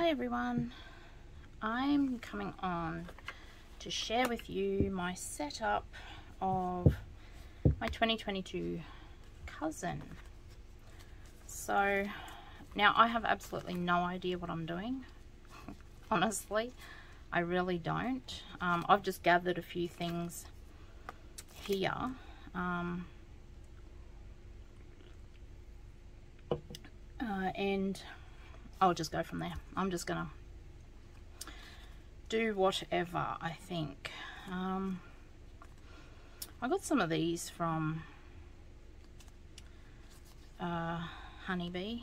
Hi everyone, I'm coming on to share with you my setup of my 2022 cousin. So now I have absolutely no idea what I'm doing, honestly. I really don't. Um, I've just gathered a few things here. Um, uh, and I'll just go from there. I'm just gonna do whatever I think. Um, I got some of these from uh, Honeybee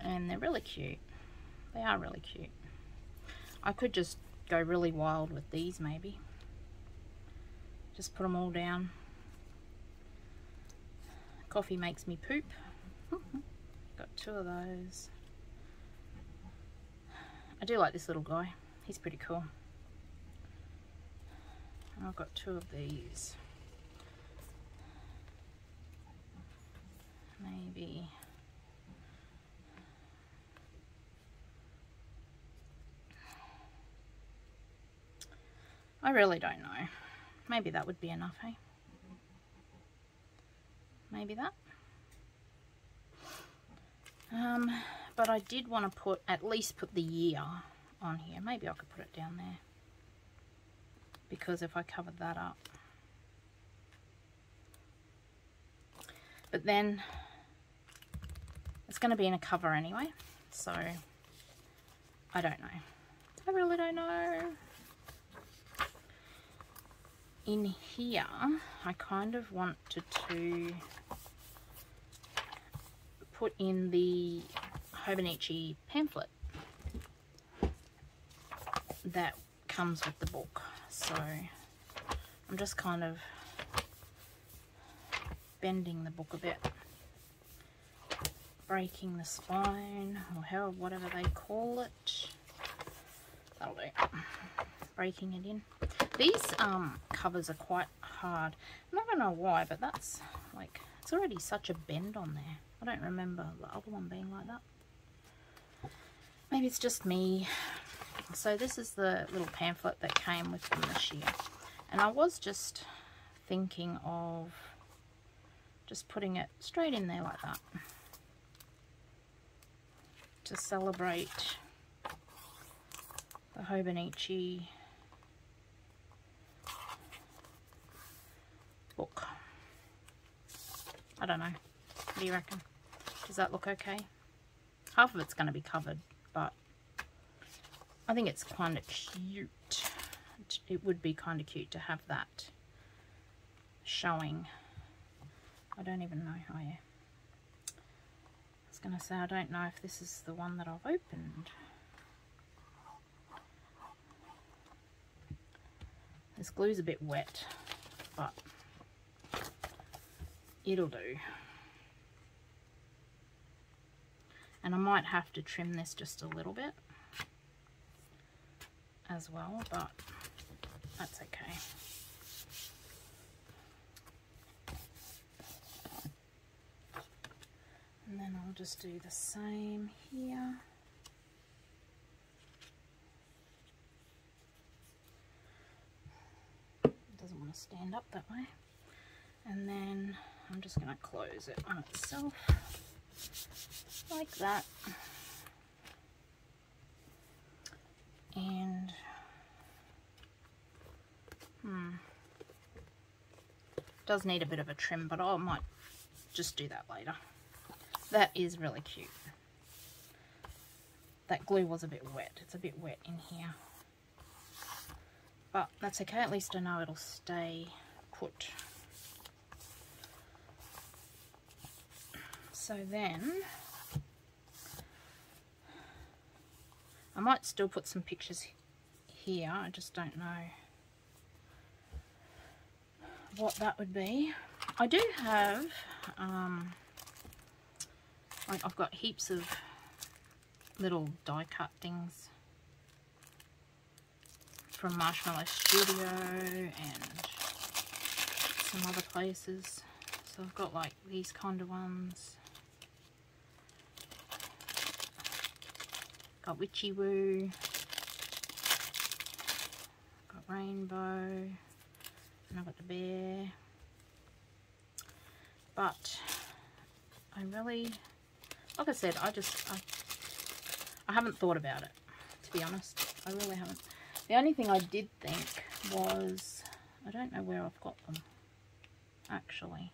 and they're really cute. They are really cute. I could just go really wild with these maybe. Just put them all down. Coffee makes me poop. two of those. I do like this little guy. He's pretty cool. And I've got two of these. Maybe. I really don't know. Maybe that would be enough, hey? Maybe that. Um, but I did want to put, at least put the year on here. Maybe I could put it down there. Because if I covered that up. But then, it's going to be in a cover anyway. So, I don't know. I really don't know. In here, I kind of wanted to put in the Hobonichi pamphlet that comes with the book. So I'm just kind of bending the book a bit, breaking the spine or however, whatever they call it. That'll do. Breaking it in. These um, covers are quite hard. I don't gonna know why, but that's like, it's already such a bend on there. I don't remember the other one being like that. Maybe it's just me. So this is the little pamphlet that came with them this year. And I was just thinking of just putting it straight in there like that. To celebrate the Hobonichi book. I don't know. What do you reckon? Does that look okay? Half of it's going to be covered, but I think it's kind of cute. It would be kind of cute to have that showing. I don't even know. Oh, yeah. I was going to say, I don't know if this is the one that I've opened. This glue's a bit wet, but it'll do. And I might have to trim this just a little bit as well but that's okay. And then I'll just do the same here. Doesn't want to stand up that way. And then I'm just going to close it on itself like that. And, hmm, does need a bit of a trim, but I might just do that later. That is really cute. That glue was a bit wet. It's a bit wet in here. But that's okay, at least I know it'll stay put. So then, I might still put some pictures here, I just don't know what that would be. I do have, um, like I've got heaps of little die cut things from Marshmallow Studio and some other places. So I've got like these kind of ones. Got Witchy Woo. Got Rainbow. And I've got the bear. But I really, like I said, I just, I, I haven't thought about it, to be honest. I really haven't. The only thing I did think was, I don't know where I've got them, actually.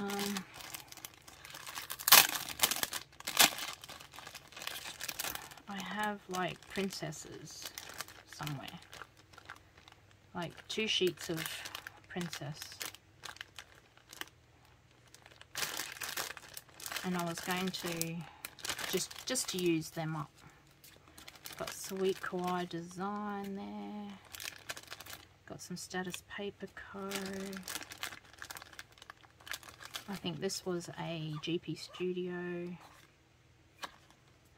Um, I have like princesses somewhere. Like two sheets of princess. And I was going to just just to use them up. Got Sweet Kawaii design there. Got some status paper co. I think this was a GP Studio.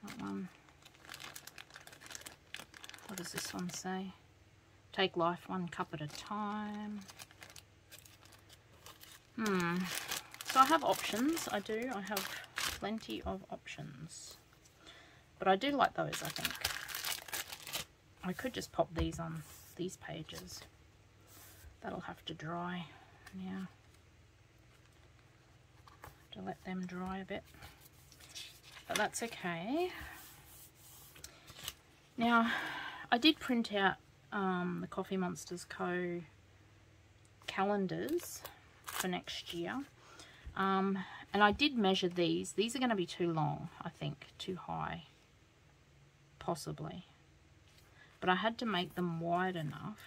That one. What does this one say? Take life one cup at a time. Hmm. So I have options. I do. I have plenty of options. But I do like those, I think. I could just pop these on these pages. That'll have to dry now. To let them dry a bit. But that's okay. Now, I did print out um, the Coffee Monsters Co. calendars for next year. Um, and I did measure these. These are going to be too long, I think, too high, possibly. But I had to make them wide enough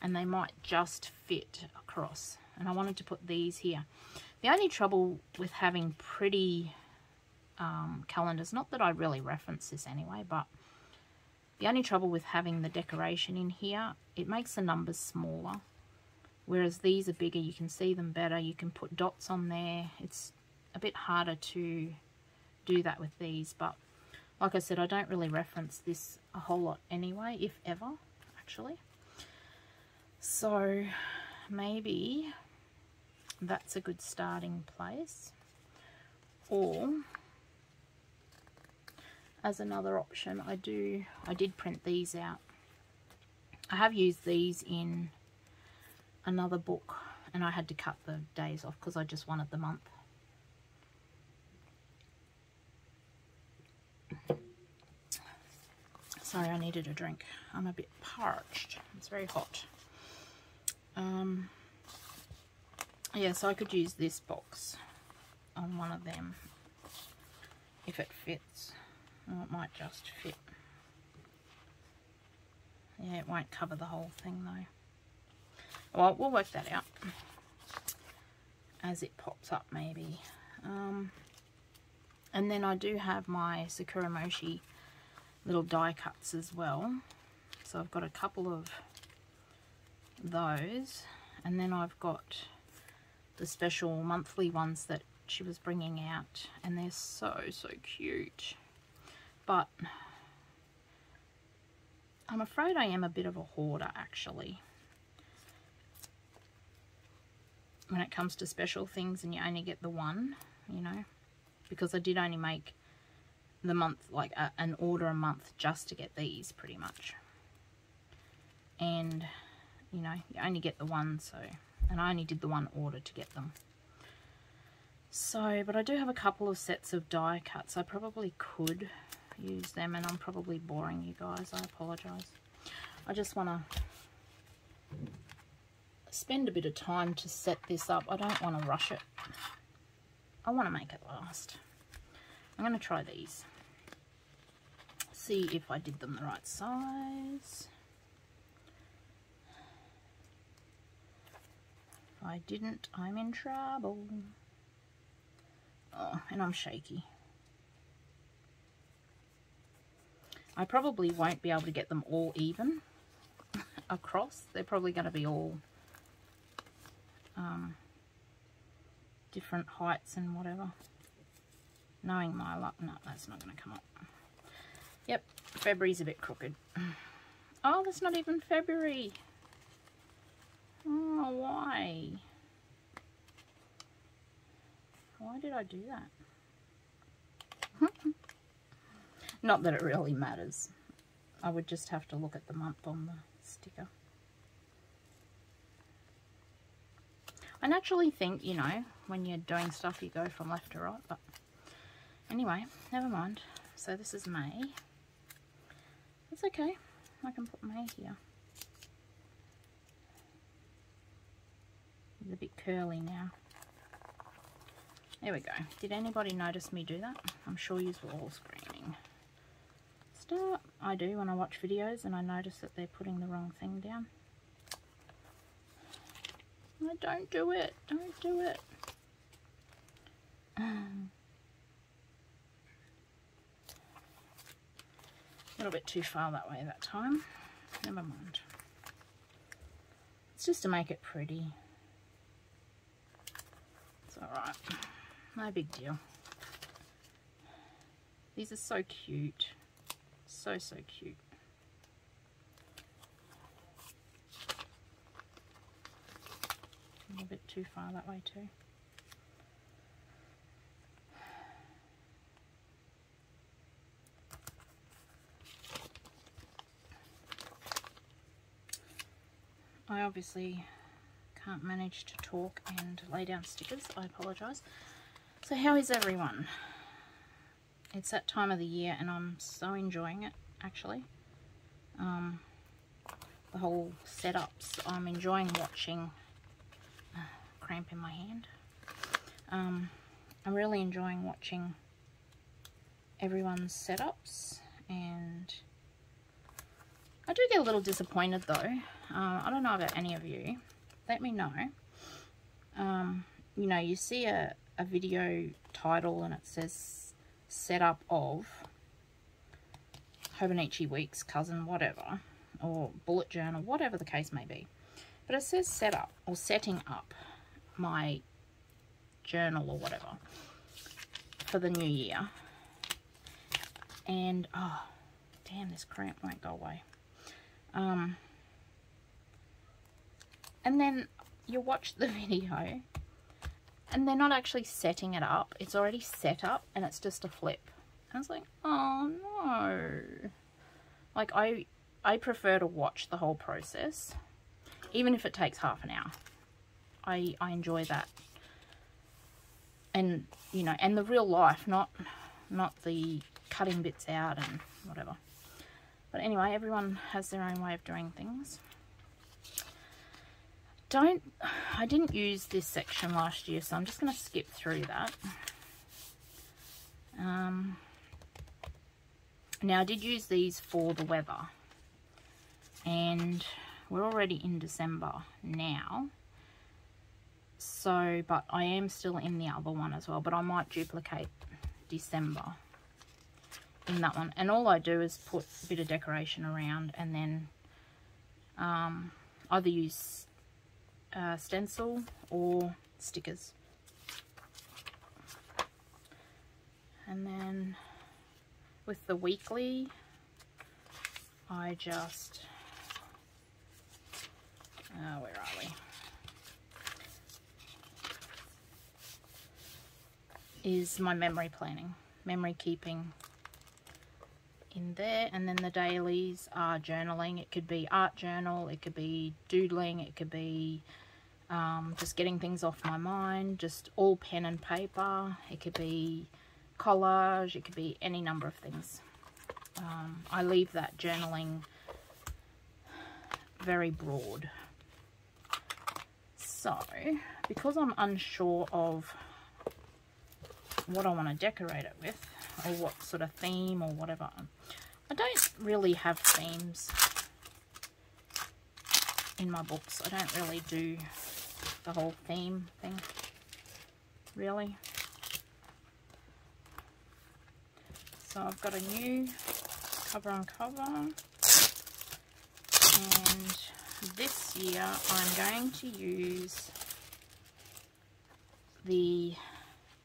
and they might just fit across. And I wanted to put these here. The only trouble with having pretty um, calendars, not that I really reference this anyway, but the only trouble with having the decoration in here, it makes the numbers smaller. Whereas these are bigger, you can see them better, you can put dots on there. It's a bit harder to do that with these, but like I said, I don't really reference this a whole lot anyway, if ever, actually. So maybe that's a good starting place. Or as another option. I do I did print these out. I have used these in another book and I had to cut the days off because I just wanted the month. Sorry I needed a drink. I'm a bit parched. It's very hot. Um yeah so I could use this box on one of them if it fits well, it might just fit. Yeah, it won't cover the whole thing though. Well, we'll work that out as it pops up maybe. Um, and then I do have my Sakura Mochi little die cuts as well. So I've got a couple of those. And then I've got the special monthly ones that she was bringing out. And they're so, so cute but I'm afraid I am a bit of a hoarder actually when it comes to special things and you only get the one you know because I did only make the month like a, an order a month just to get these pretty much. And you know you only get the one so and I only did the one order to get them. So but I do have a couple of sets of die cuts. I probably could use them and I'm probably boring you guys. I apologise. I just want to spend a bit of time to set this up. I don't want to rush it. I want to make it last. I'm going to try these. See if I did them the right size. If I didn't, I'm in trouble. Oh, and I'm shaky. I probably won't be able to get them all even across. They're probably going to be all um, different heights and whatever. Knowing my luck, no, that's not going to come up. Yep, February's a bit crooked. Oh, that's not even February. Oh, why? Why did I do that? Not that it really matters. I would just have to look at the month on the sticker. I naturally think, you know, when you're doing stuff, you go from left to right, but anyway, never mind. So this is May. It's okay. I can put May here. It's a bit curly now. There we go. Did anybody notice me do that? I'm sure you were all screaming. Stop. I do when I watch videos and I notice that they're putting the wrong thing down. No, don't do it. Don't do it. A little bit too far that way that time. Never mind. It's just to make it pretty. It's alright. No big deal. These are so cute. So, so cute. A little bit too far that way too. I obviously can't manage to talk and lay down stickers. I apologise. So how is everyone? It's that time of the year and I'm so enjoying it actually. Um, the whole setups. I'm enjoying watching uh, cramp in my hand. Um, I'm really enjoying watching everyone's setups and I do get a little disappointed though. Uh, I don't know about any of you. Let me know. Um, you know, you see a, a video title and it says setup of Hobonichi Weeks, cousin, whatever, or bullet journal, whatever the case may be. But it says setup or setting up my journal or whatever for the new year. And, oh, damn, this cramp won't go away. Um, and then you watch the video and they're not actually setting it up. It's already set up and it's just a flip. And I was like, oh no. Like I, I prefer to watch the whole process, even if it takes half an hour. I, I enjoy that. And, you know, and the real life, not, not the cutting bits out and whatever. But anyway, everyone has their own way of doing things. Don't, I didn't use this section last year, so I'm just going to skip through that. Um, now, I did use these for the weather. And we're already in December now. So, but I am still in the other one as well. But I might duplicate December in that one. And all I do is put a bit of decoration around and then um, either use uh, stencil or stickers. And then with the weekly, I just, uh, where are we? Is my memory planning, memory keeping in there. And then the dailies are journaling. It could be art journal it could be doodling it could be um, just getting things off my mind just all pen and paper. It could be collage it could be any number of things. Um, I leave that journaling very broad. So because I'm unsure of what I want to decorate it with or what sort of theme or whatever. I don't really have themes in my books. I don't really do the whole theme thing, really. So I've got a new cover on cover. And this year I'm going to use the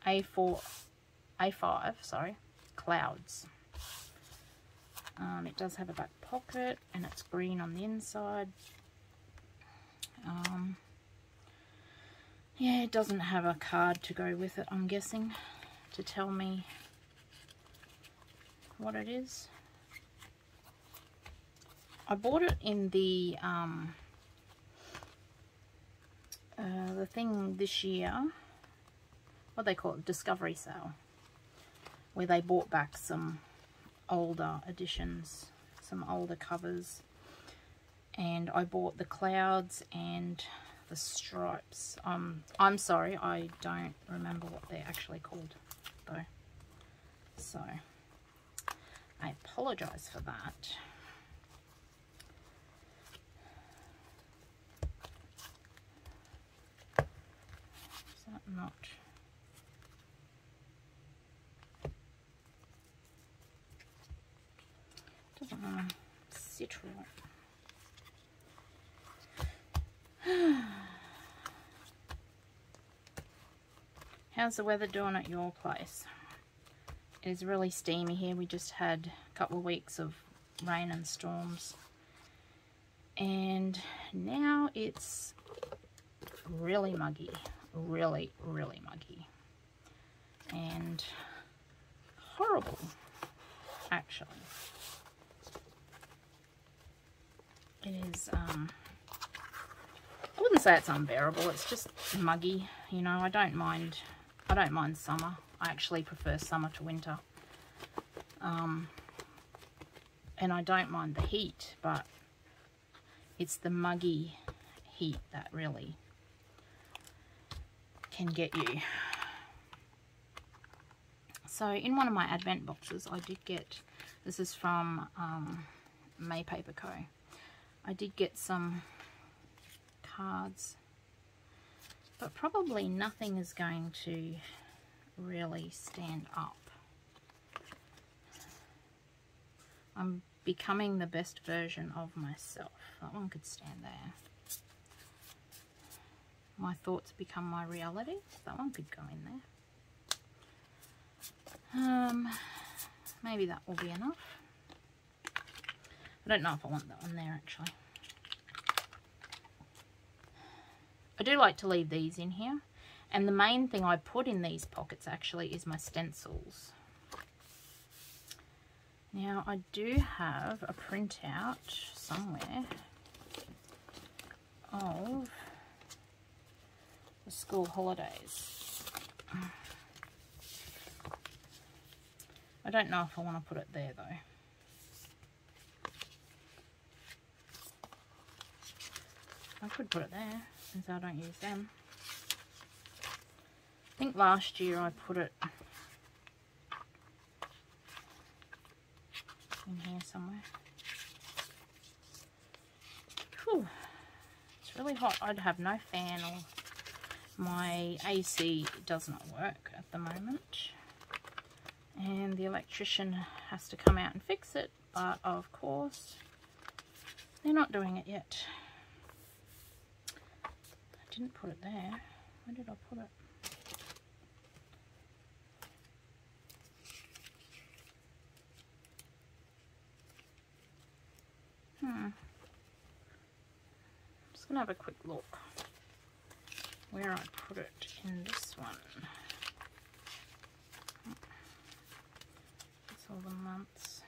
A4 a5, sorry, Clouds. Um, it does have a back pocket and it's green on the inside. Um, yeah, it doesn't have a card to go with it, I'm guessing, to tell me what it is. I bought it in the um, uh, the thing this year, what they call it, Discovery Sale, where they bought back some older editions, some older covers, and I bought the clouds and the stripes. Um, I'm sorry, I don't remember what they're actually called, though. So, I apologise for that. Is that not... Doesn't want to How's the weather doing at your place? It is really steamy here. We just had a couple of weeks of rain and storms. And now it's really muggy. Really, really muggy. And horrible, actually. It is, um, I wouldn't say it's unbearable. It's just muggy. You know, I don't mind, I don't mind summer. I actually prefer summer to winter. Um, and I don't mind the heat, but it's the muggy heat that really can get you. So in one of my advent boxes, I did get, this is from um, May Paper Co. I did get some cards, but probably nothing is going to really stand up. I'm becoming the best version of myself. That one could stand there. My thoughts become my reality. That one could go in there. Um, maybe that will be enough. I don't know if I want that one there actually. I do like to leave these in here. And the main thing I put in these pockets actually is my stencils. Now I do have a printout somewhere of the school holidays. I don't know if I want to put it there though. Could put it there since I don't use them. I think last year I put it in here somewhere. Whew. It's really hot. I'd have no fan or my AC does not work at the moment. And the electrician has to come out and fix it. But of course, they're not doing it yet didn't put it there. Where did I put it? Hmm. I'm just going to have a quick look where I put it in this one. That's all the months.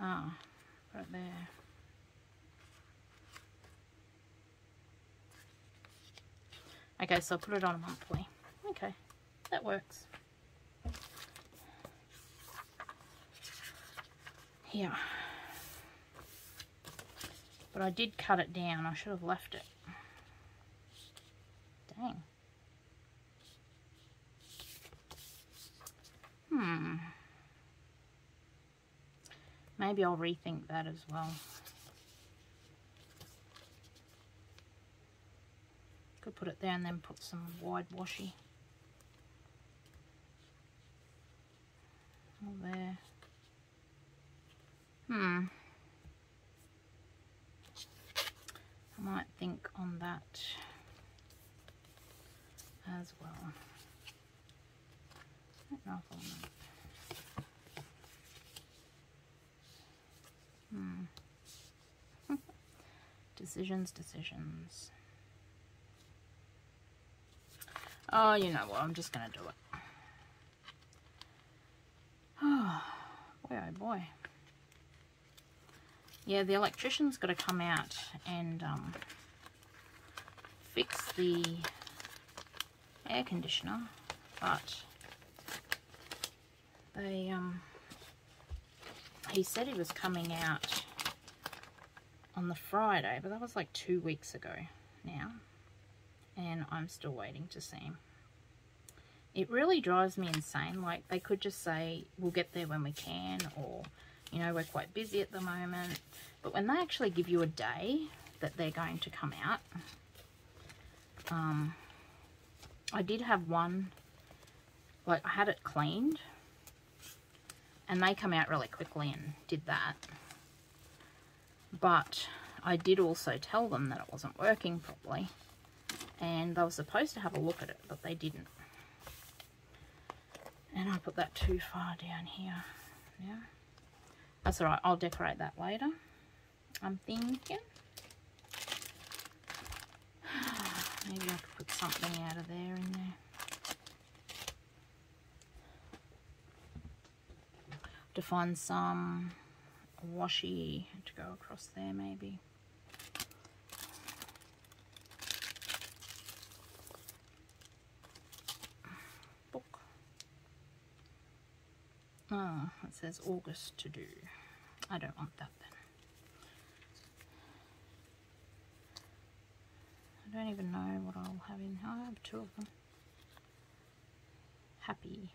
Ah, oh, right there. Okay, so I'll put it on monthly. Okay, that works. Here. But I did cut it down. I should have left it. Dang. Hmm. Maybe I'll rethink that as well. Put it there and then put some wide washi. All there. Hmm. I might think on that as well. I don't know if I want Hmm. decisions, decisions. Oh, you know what? I'm just going to do it. Oh, Boy, oh boy. Yeah, the electrician's got to come out and um, fix the air conditioner, but they, um, he said he was coming out on the Friday, but that was like two weeks ago now, and I'm still waiting to see him. It really drives me insane. Like, they could just say, we'll get there when we can, or, you know, we're quite busy at the moment. But when they actually give you a day that they're going to come out, um, I did have one, like, I had it cleaned, and they come out really quickly and did that. But I did also tell them that it wasn't working properly, and they were supposed to have a look at it, but they didn't. And I put that too far down here. Yeah. That's alright, I'll decorate that later. I'm thinking. Maybe I could put something out of there in there. To find some washi to go across there maybe. Oh, it says August to do. I don't want that then. I don't even know what I'll have in. I have two of them. Happy.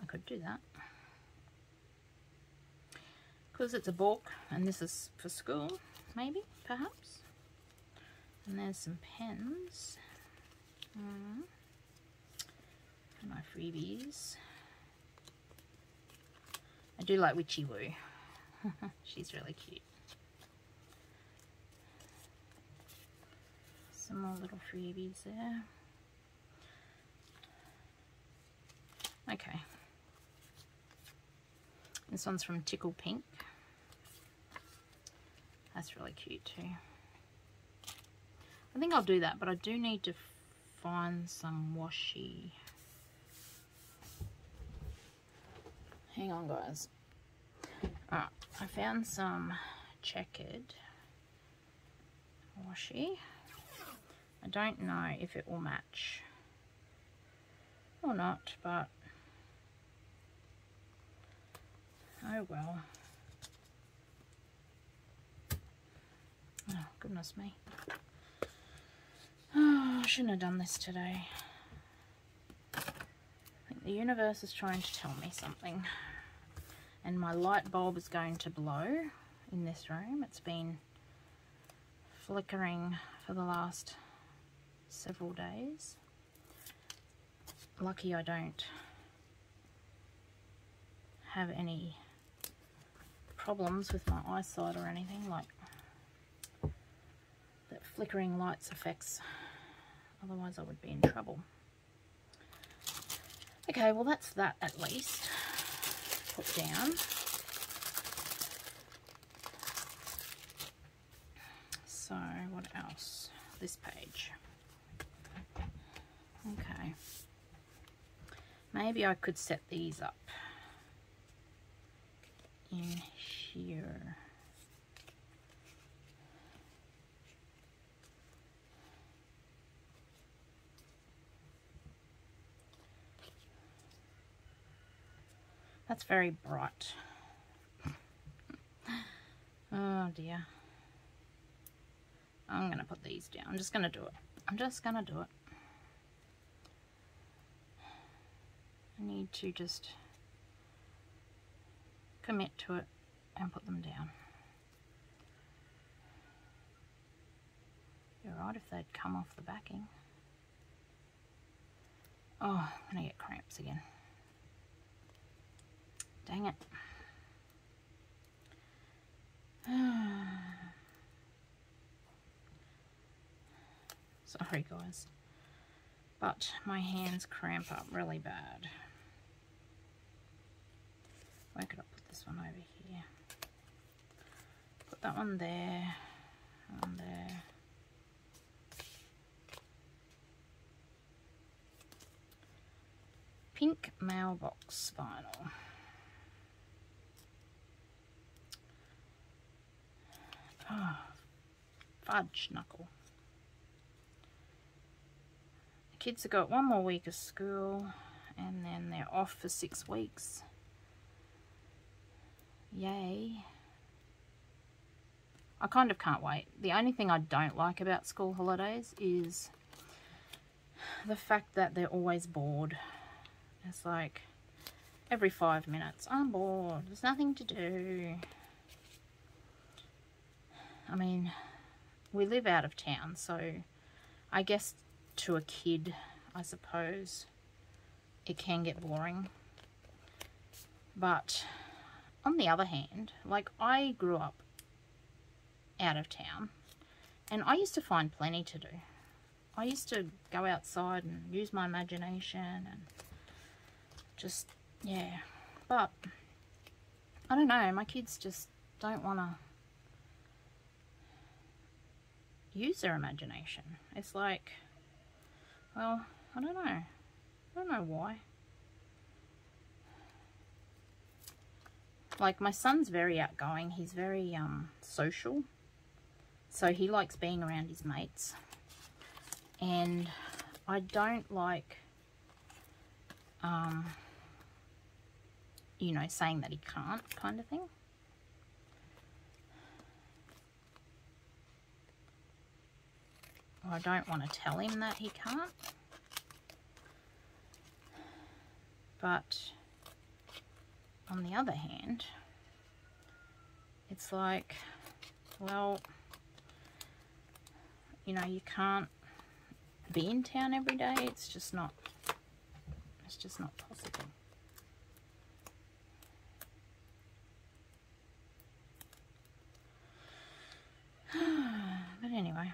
I could do that. Because it's a book and this is for school, maybe, perhaps. And there's some pens. Mm. And my freebies. I do like Witchy Woo. She's really cute. Some more little freebies there. Okay. This one's from Tickle Pink. That's really cute too. I think I'll do that, but I do need to find some washi. Hang on guys. Alright, I found some checkered washi. I don't know if it will match or not but oh well. Oh goodness me. Oh I shouldn't have done this today. I think the universe is trying to tell me something and my light bulb is going to blow in this room. It's been flickering for the last several days. Lucky I don't have any problems with my eyesight or anything like that flickering lights affects otherwise I would be in trouble. Okay, well that's that at least put down. So what else? This page. Okay. Maybe I could set these up in here. That's very bright. Oh dear. I'm going to put these down. I'm just going to do it. I'm just going to do it. I need to just commit to it and put them down. You're right if they'd come off the backing. Oh, I'm going to get cramps again. Dang it. Sorry guys. But my hands cramp up really bad. Where could I put this one over here? Put that one there. One there. Pink mailbox vinyl. Oh, fudge knuckle. The kids have got one more week of school and then they're off for six weeks. Yay. I kind of can't wait. The only thing I don't like about school holidays is the fact that they're always bored. It's like every five minutes, I'm bored, there's nothing to do. I mean, we live out of town, so I guess to a kid, I suppose, it can get boring. But on the other hand, like I grew up out of town and I used to find plenty to do. I used to go outside and use my imagination and just, yeah. But, I don't know, my kids just don't want to use their imagination. It's like, well, I don't know. I don't know why. Like, my son's very outgoing. He's very um, social. So he likes being around his mates. And I don't like, um, you know, saying that he can't kind of thing. I don't want to tell him that he can't. But on the other hand, it's like, well, you know, you can't be in town every day. It's just not, it's just not possible. but anyway.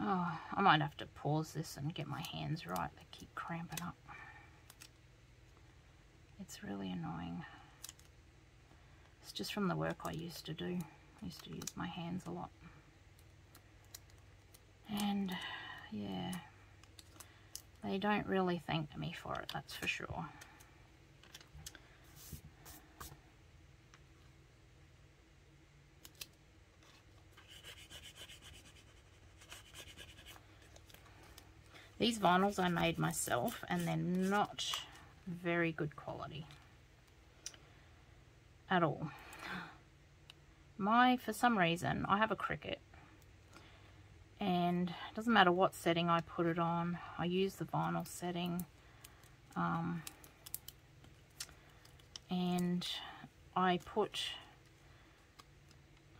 Oh, I might have to pause this and get my hands right. They keep cramping up. It's really annoying. It's just from the work I used to do. I used to use my hands a lot. And, yeah, they don't really thank me for it, that's for sure. These vinyls I made myself and they're not very good quality at all. My, for some reason, I have a Cricut and it doesn't matter what setting I put it on. I use the vinyl setting um, and I put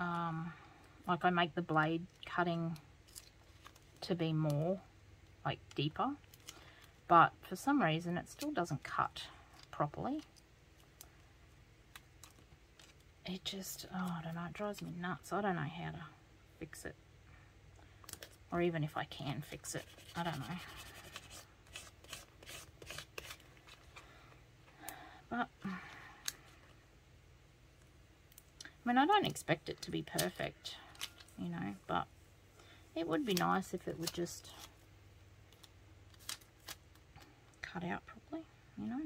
um, like I make the blade cutting to be more like deeper. But for some reason it still doesn't cut properly. It just oh I don't know it drives me nuts. I don't know how to fix it. Or even if I can fix it I don't know. But I mean I don't expect it to be perfect you know but it would be nice if it would just cut out properly, you know.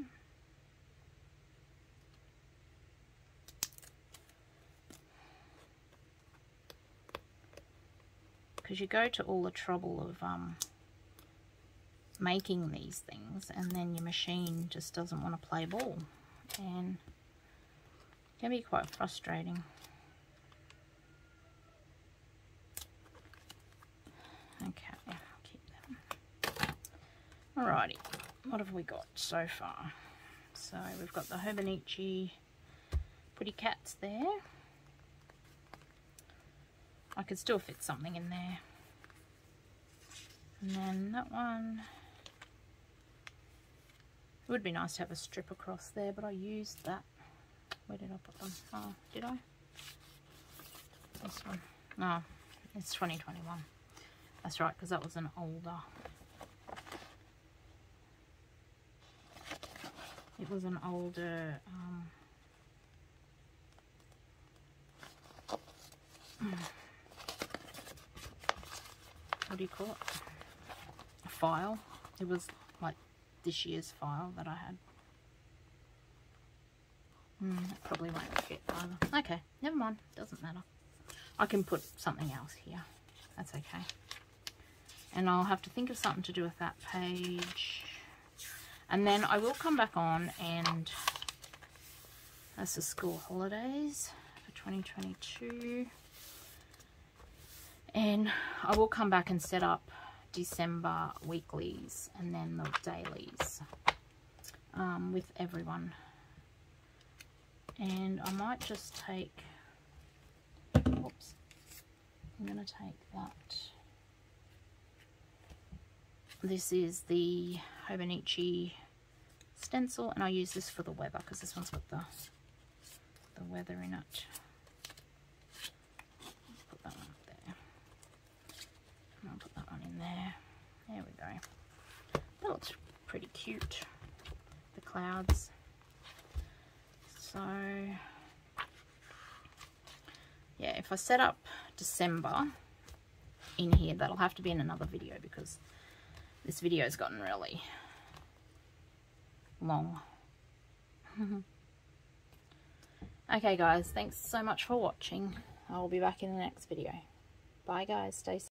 Because you go to all the trouble of um, making these things and then your machine just doesn't want to play ball. And it can be quite frustrating. Okay, keep them. Alrighty what have we got so far? So we've got the Hobonichi pretty cats there. I could still fit something in there. And then that one. It would be nice to have a strip across there, but I used that. Where did I put them? Oh, did I? This one. No, it's 2021. That's right, because that was an older It was an older, um, what do you call it? A file. It was like this year's file that I had. Hmm, that probably won't fit either. Okay, never mind. Doesn't matter. I can put something else here. That's okay. And I'll have to think of something to do with that page. And then I will come back on and that's the school holidays for 2022. And I will come back and set up December weeklies and then the dailies um, with everyone. And I might just take, oops, I'm going to take that. This is the Hobonichi stencil and I'll use this for the weather because this one's got the the weather in it. Put that one up there. And I'll put that one in there. There we go. That looks pretty cute. The clouds. So yeah, if I set up December in here, that'll have to be in another video because this video's gotten really long. okay guys, thanks so much for watching. I'll be back in the next video. Bye guys, stay safe.